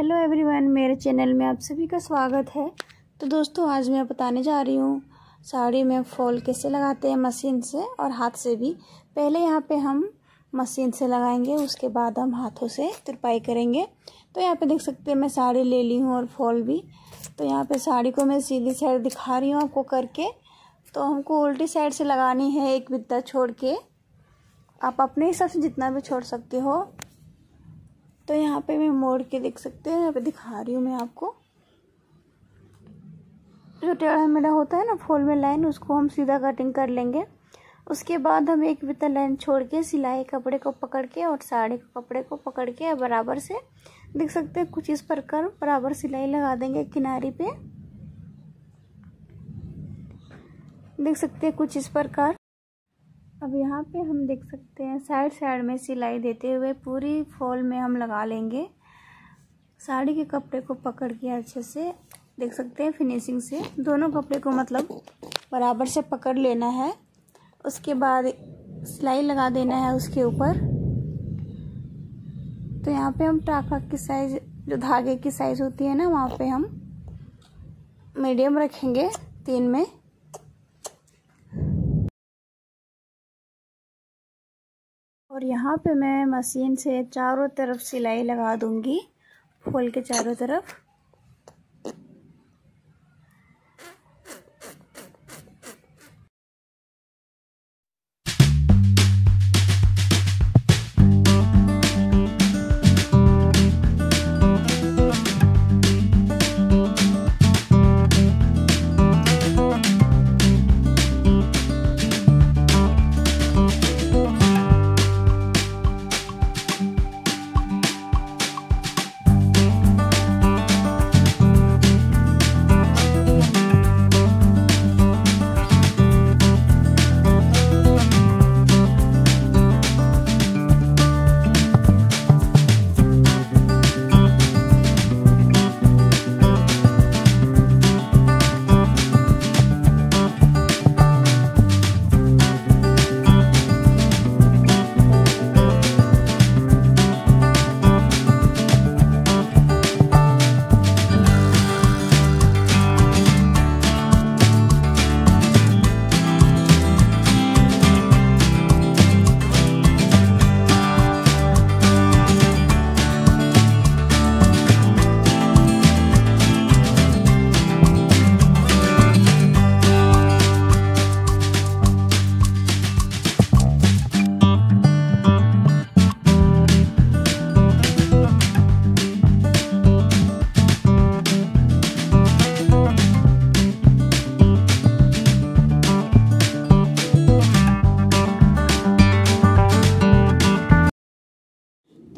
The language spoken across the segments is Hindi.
हेलो एवरीवन मेरे चैनल में आप सभी का स्वागत है। तो दोस्तों, आज मैं बताने जा रही हूँ, साड़ी में फॉल कैसे लगाते हैं मशीन से और हाथ से भी। पहले यहाँ पे हम मशीन से लगाएँगे, उसके बाद हम हाथों से तुरपाई करेंगे। तो यहाँ पे देख सकते हैं, मैं साड़ी ले ली हूँ और फॉल भी। तो यहाँ पे साड़ी को मैं सीधी साइड दिखा रही हूँ आपको करके। तो हमको उल्टी साइड से लगानी है एक बिद्दा छोड़ के। आप अपने हिसाब से जितना भी छोड़ सकते हो। तो यहाँ पे मैं मोड़ के देख सकते हैं, यहाँ पे दिखा रही हूँ मैं आपको। जो टेढ़ा मेढ़ा होता है ना, फोल में लाइन, उसको हम सीधा कटिंग कर लेंगे। उसके बाद हम एक बितर लाइन छोड़ के सिलाई कपड़े को पकड़ के और साड़ी के कपड़े को पकड़ के बराबर से देख सकते हैं, कुछ इस प्रकार बराबर सिलाई लगा देंगे किनारी पे। देख सकते हैं, कुछ इस प्रकार। अब यहाँ पे हम देख सकते हैं, साइड साइड में सिलाई देते हुए पूरी फॉल में हम लगा लेंगे। साड़ी के कपड़े को पकड़ के अच्छे से देख सकते हैं फिनिशिंग से। दोनों कपड़े को मतलब बराबर से पकड़ लेना है। उसके बाद सिलाई लगा देना है उसके ऊपर। तो यहाँ पे हम टाका की साइज़ जो धागे की साइज़ होती है ना, वहाँ पे हम मीडियम रखेंगे तीन में। और यहाँ पे मैं मशीन से चारों तरफ़ सिलाई लगा दूँगी फूल के चारों तरफ़।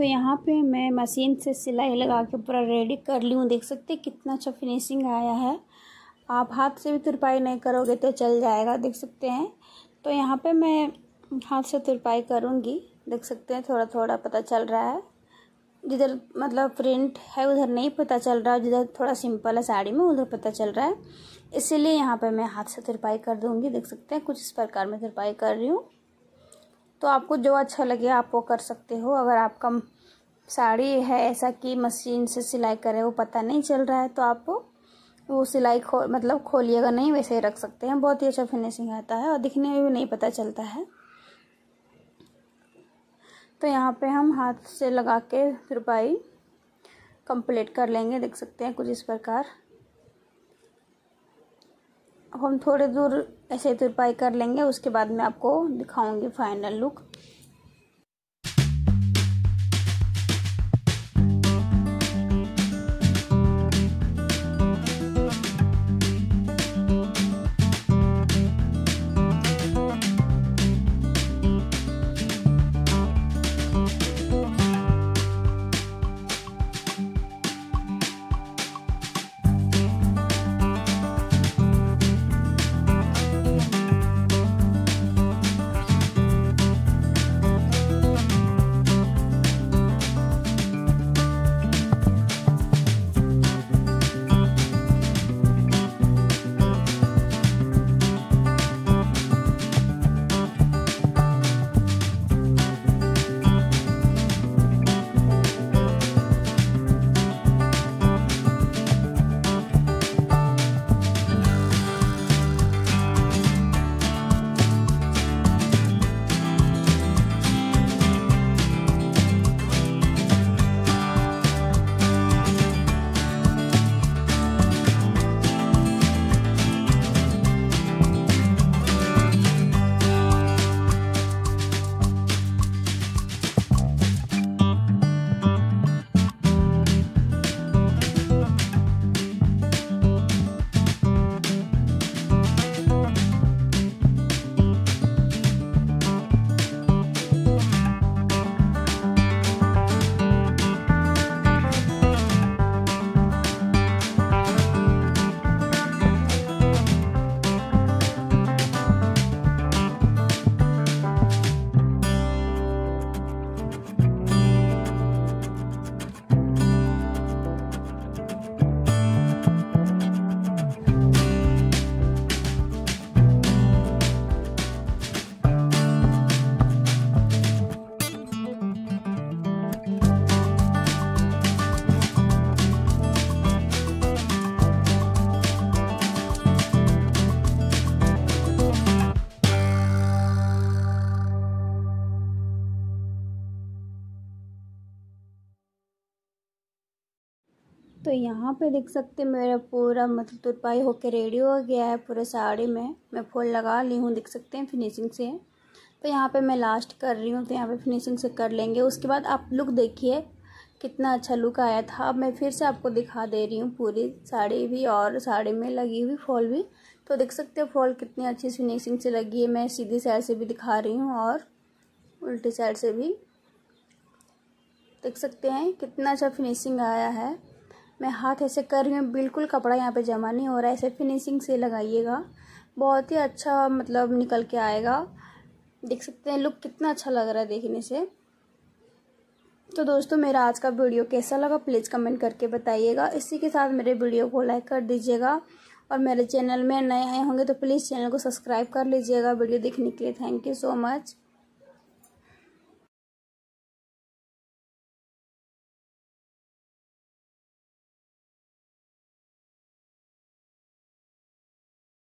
तो यहाँ पे मैं मशीन से सिलाई लगा के पूरा रेडी कर ली हूँ। देख सकते हैं कितना अच्छा फिनिशिंग आया है। आप हाथ से भी तुरपाई नहीं करोगे तो चल जाएगा, देख सकते हैं। तो यहाँ पे मैं हाथ से तुरपाई करूँगी। देख सकते हैं थोड़ा थोड़ा पता चल रहा है। जिधर मतलब प्रिंट है, उधर नहीं पता चल रहा। है जिधर थोड़ा सिंपल है साड़ी में, उधर पता चल रहा है। इसीलिए यहाँ पे मैं हाथ से तुरपाई कर दूँगी। देख सकते हैं कुछ इस प्रकार में तुरपाई कर रही हूँ। तो आपको जो अच्छा लगे आप वो कर सकते हो। अगर आपका साड़ी है ऐसा कि मशीन से सिलाई करे, वो पता नहीं चल रहा है तो आप वो सिलाई खो मतलब खोलिएगा नहीं, वैसे ही रख सकते हैं। बहुत ही अच्छा फिनिशिंग आता है और दिखने में भी नहीं पता चलता है। तो यहाँ पे हम हाथ से लगा के तुरपाई कंप्लीट कर लेंगे, देख सकते हैं कुछ इस प्रकार। अब हम थोड़े दूर ऐसे तुरपाई कर लेंगे, उसके बाद मैं आपको दिखाऊँगी फाइनल लुक तो यहाँ पे देख सकते मेरा पूरा मतलब तुरपाई होके रेडी हो गया है पूरे साड़ी में। मैं फूल लगा ली हूँ, देख सकते हैं फिनिशिंग से। तो यहाँ पे मैं लास्ट कर रही हूँ तो यहाँ पे फिनिशिंग से कर लेंगे। उसके बाद आप लुक देखिए, कितना अच्छा लुक आया था। अब मैं फिर से आपको दिखा दे रही हूँ पूरी साड़ी भी और साड़ी में लगी हुई फॉल भी। तो देख सकते हो फॉल कितनी अच्छी फिनिशिंग से लगी है। मैं सीधी साइड से भी दिखा रही हूँ और उल्टी साइड से भी। देख सकते हैं कितना अच्छा फिनिशिंग आया है। मैं हाथ ऐसे कर रही हूँ, बिल्कुल कपड़ा यहाँ पे जमा नहीं हो रहा है ऐसे फिनिशिंग से लगाइएगा। बहुत ही अच्छा मतलब निकल के आएगा। देख सकते हैं लुक कितना अच्छा लग रहा है देखने से। तो दोस्तों, मेरा आज का वीडियो कैसा लगा प्लीज़ कमेंट करके बताइएगा। इसी के साथ मेरे वीडियो को लाइक कर दीजिएगा। और मेरे चैनल में नए आए होंगे तो प्लीज़ चैनल को सब्सक्राइब कर लीजिएगा वीडियो देखने के लिए। Thank you so much